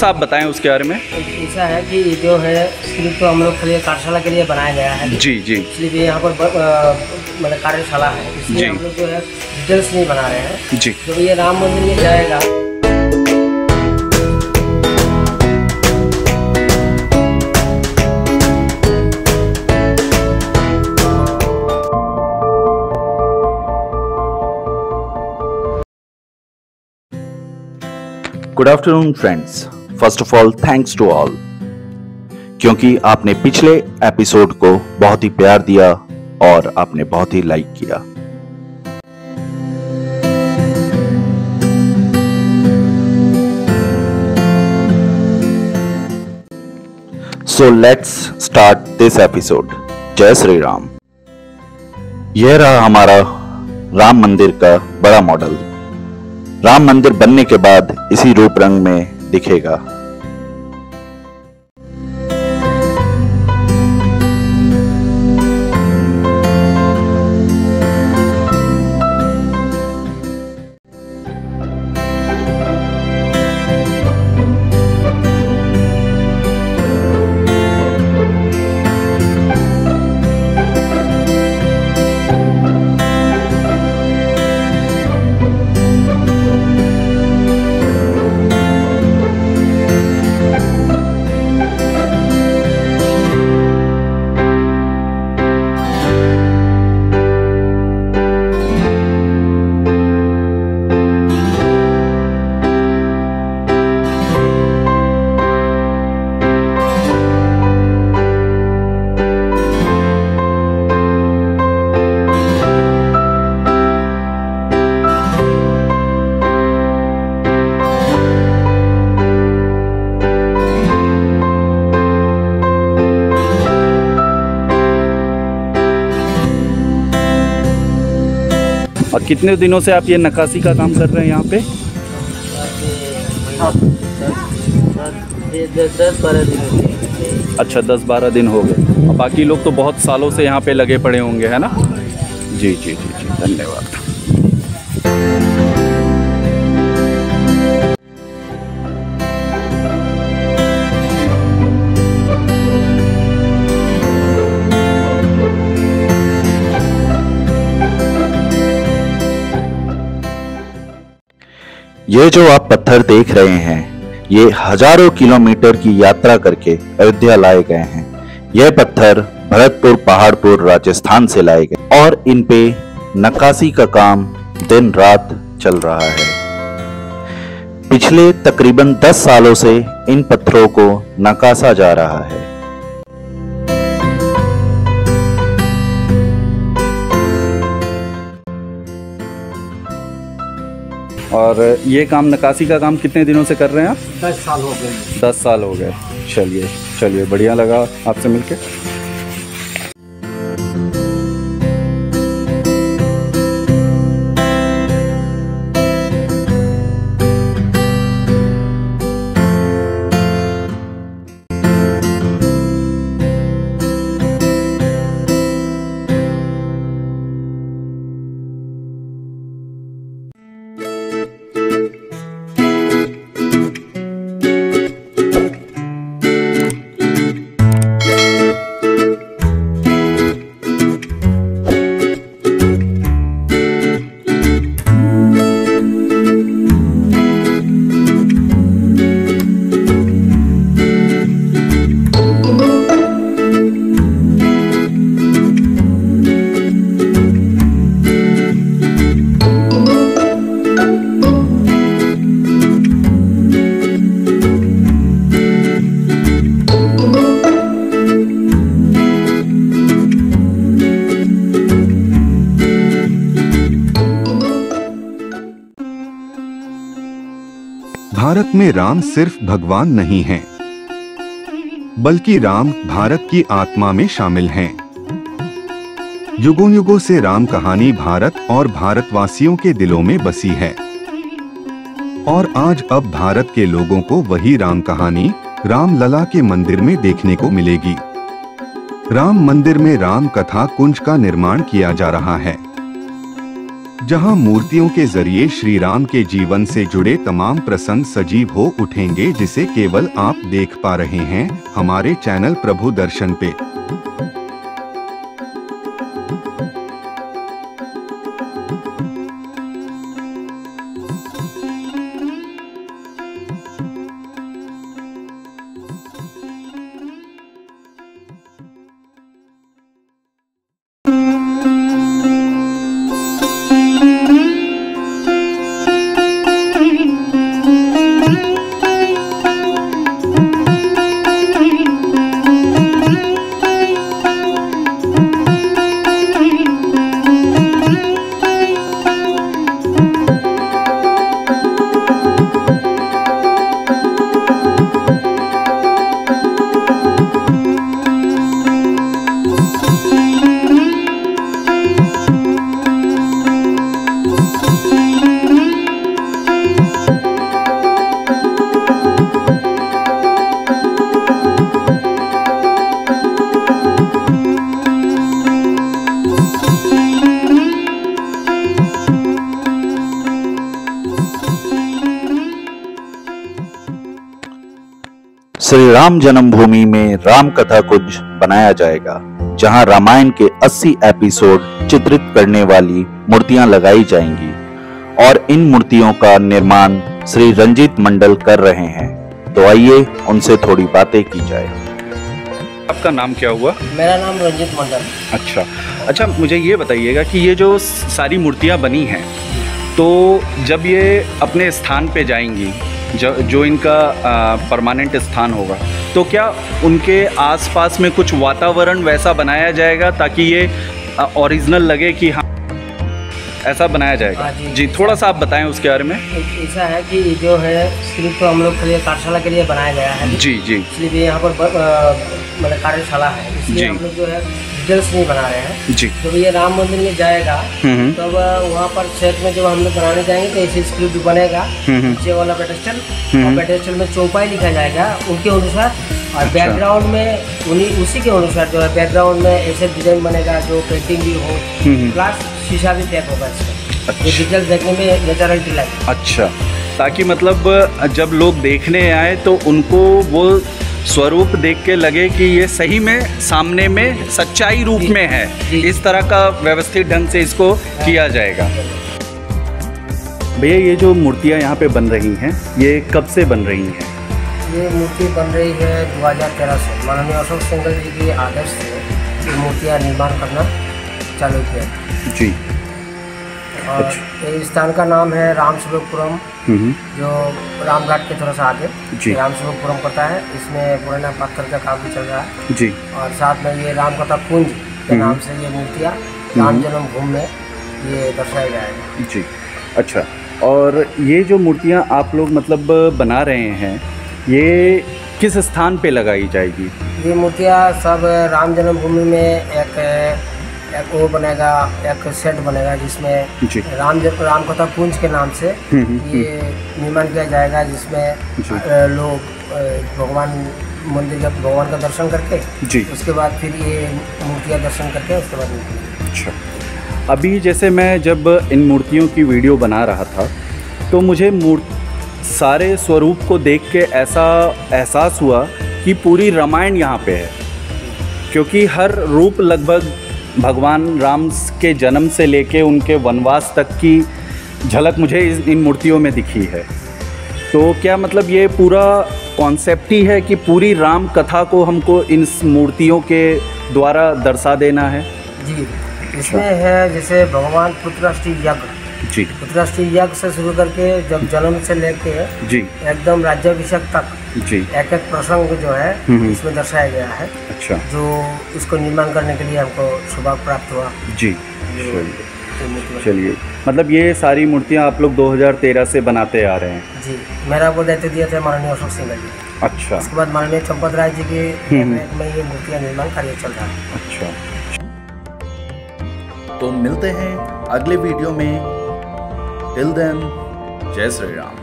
सा आप बताएँ उसके बारे में। ऐसा है कि जो है सिर्फ़ तो हम लोग के लिए कार्यशाला के लिए बनाया गया है। जी जी। इसलिए यहाँ पर मतलब कार्यशाला है। जी। इसलिए हम लोग जो है डिटेल्स नहीं बना रहे हैं। जी। जब ये राम मंदिर में जाएगा good afternoon friends first of all thanks to all क्योंकि आपने पिछले एपिसोड को बहुत ही प्यार दिया और आपने बहुत ही लाइक किया। So let's start this episode जय श्री राम। यह रहा हमारा राम मंदिर का बड़ा मॉडल राम मंदिर बनने के बाद इसी रूप रंग में दिखेगा। और कितने दिनों से आप ये नक्काशी का काम कर रहे हैं यहाँ पे? अच्छा दस बारह दिन हो गए। बाकी लोग तो बहुत सालों से यहाँ पे लगे पड़े होंगे है ना? जी जी जी जी धन्यवाद। ये जो आप पत्थर देख रहे हैं, ये हज़ारों किलोमीटर की यात्रा करके अयोध्या लाए गए हैं। यह पत्थर भरतपुर पहाड़पुर राजस्थान से लाए गए और इन पे नक्काशी का काम दिन रात चल रहा है। पिछले तकरीबन 10 सालों से इन पत्थरों को नकासा जा रहा है। और ये काम नक्काशी का काम कितने दिनों से कर रहे हैं आप? दस साल हो गए। दस साल हो गए। चलिए चलिए बढ़िया लगा आपसे मिलके। भारत में राम सिर्फ़ भगवान नहीं हैं, बल्कि राम भारत की आत्मा में शामिल हैं। युगों युगों से राम कहानी भारत और भारतवासियों के दिलों में बसी है। और आज अब भारत के लोगों को वही राम कहानी राम लला के मंदिर में देखने को मिलेगी। राम मंदिर में राम कथा कुंज का निर्माण किया जा रहा है। जहाँ मूर्तियों के ज़रिए श्री राम के जीवन से जुड़े तमाम प्रसंग सजीव हो उठेंगे, जिसे केवल आप देख पा रहे हैं, हमारे चैनल प्रभु दर्शन पे। श्री राम जन्मभूमि में राम कथा कुंज बनाया जाएगा जहाँ रामायण के 80 एपिसोड चित्रित करने वाली मूर्तियाँ लगाई जाएँगी और इन मूर्तियों का निर्माण श्री रंजीत मंडल कर रहे हैं। तो आइए उनसे थोड़ी बातें की जाए। आपका नाम क्या हुआ? मेरा नाम रंजीत मंडल। अच्छा। अच्छा मुझे ये बताइएगा कि ये जो सारी मूर्तियाँ बनी हैं तो जब ये अपने स्थान पे जाएँगी जो जो इनका परमानेंट स्थान होगा। तो क्या उनके आसपास में कुछ वातावरण वैसा बनाया जाएगा ताकि ये ओरिजिनल लगे कि हाँ ऐसा बनाया जाएगा हाँ जी। जी थोड़ा सा आप बताएँ उसके बारे में ऐसा है कि जो है सिर्फ़ हम लोग के लिए कार्यशाला के लिए बनाया गया है जी जी इसलिए यहाँ पर मतलब कार्यशाला है जी। इसलिए हम लोग जो है डिटेल्स नहीं बना रहे हैं जी जब ये राम मंदिर में जाएगा हम्म हम्म, तब वहाँ पर सेट में जब हम लोग बनाने जाएँगे तो ऐसे स्क्रिप्ट बनेगा हम्म। नीचे वाला पेटेस्टल। और पेटेस्टल में चौपाई लिखा जाएगा उनके अनुसार और अच्छा। बैकग्राउंड में उन्हीं उसी के अनुसार जो है बैकग्राउंड में ऐसे डिज़ाइन बनेगा जो पेंटिंग भी हो। प्लस शीशा भी पैक होगा इसमें ये अच्छा। डिटेल देखने में नेचुरलिटी लगे अच्छा। ताकि मतलब जब लोग देखने आए तो उनको वो स्वरूप देख के लगे कि ये सही में सामने में सच्चाई रूप में है। इस तरह का व्यवस्थित ढंग से इसको किया जाएगा। भैया ये जो मूर्तियाँ यहाँ पे बन रही हैं ये कब से बन रही हैं? ये मूर्ति बन रही है 2013 से। माननीय अशोक सिंगल जी के आदेश से मूर्तियाँ निर्माण करना चालू किया। जी। और ये स्थान का नाम है राम स्वरूपपुरम हम्म। जो रामघाट के थोड़ा सा आगे। जी। राम स्वरूपपुरम पड़ता है। इसमें पुराना पत्थर का काम भी चल रहा है। जी। और साथ में ये रामकथा कुंज के हम्म। नाम से ये मूर्तियाँ राम जन्मभूमि में ये दर्शाया जाएगा जी। अच्छा। और ये जो मूर्तियाँ आप लोग मतलब बना रहे हैं ये किस स्थान पे लगाई जाएगी? ये मूर्तियाँ सब राम जन्मभूमि में एक एक वो बनेगा एक सेट बनेगा जिसमें राम राम कथा कुंज के नाम से हम्म, हम्म, ये निर्माण किया जाएगा जिसमें लोग भगवान मंदिर जब भगवान का दर्शन करके जी। उसके बाद फिर ये मूर्तियाँ दर्शन करके उसके बाद अच्छा। अभी जैसे मैं जब इन मूर्तियों की वीडियो बना रहा था तो मुझे मूर् सारे स्वरूप को देख के ऐसा एहसास हुआ कि पूरी रामायण यहाँ पे है। क्योंकि हर रूप लगभग भगवान राम के जन्म से लेके उनके वनवास तक की झलक मुझे इस इन मूर्तियों में दिखी है। तो क्या मतलब ये पूरा कॉन्सेप्ट ही है कि पूरी राम कथा को हमको इन मूर्तियों के द्वारा दर्शा देना है? जी इसमें है जैसे भगवान पुत्राष्टि यज्ञ। जी। पुत्राष्टि यज्ञ से शुरू करके जब जन्म से लेके जी। एकदम राज्याभिषेक तक जी। एक एक प्रसंग जो है। इसमें दर्शाया गया है। अच्छा। जो इसको निर्माण करने के लिए हमको सौभाग्य प्राप्त हुआ। जी। चलिए। मतलब ये सारी मूर्तियाँ आप लोग 2013 से बनाते आ रहे हैं। जी। मेरा वो दायित्व दिया था माननीय अशोक सिंह जी। अच्छा। उसके बाद माननीय चंपत राय जी के। में ये मूर्तियाँ निर्माण कार्य चल रहा है। अच्छा। तो मिलते हैं अगले वीडियो में। टिल देन जय श्री राम